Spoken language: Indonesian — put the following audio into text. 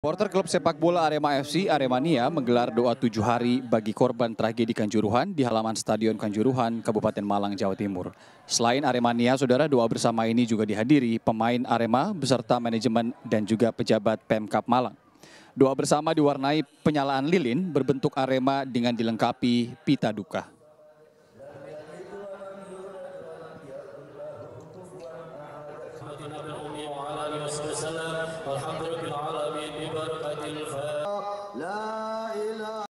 Porter klub sepak bola Arema FC Aremania menggelar doa tujuh hari bagi korban tragedi Kanjuruhan di halaman Stadion Kanjuruhan, Kabupaten Malang, Jawa Timur. Selain Aremania, saudara doa bersama ini juga dihadiri pemain Arema beserta manajemen dan juga pejabat Pemkap Malang. Doa bersama diwarnai penyalaan lilin berbentuk Arema dengan dilengkapi pita duka. Alhamdulillah. الخير لا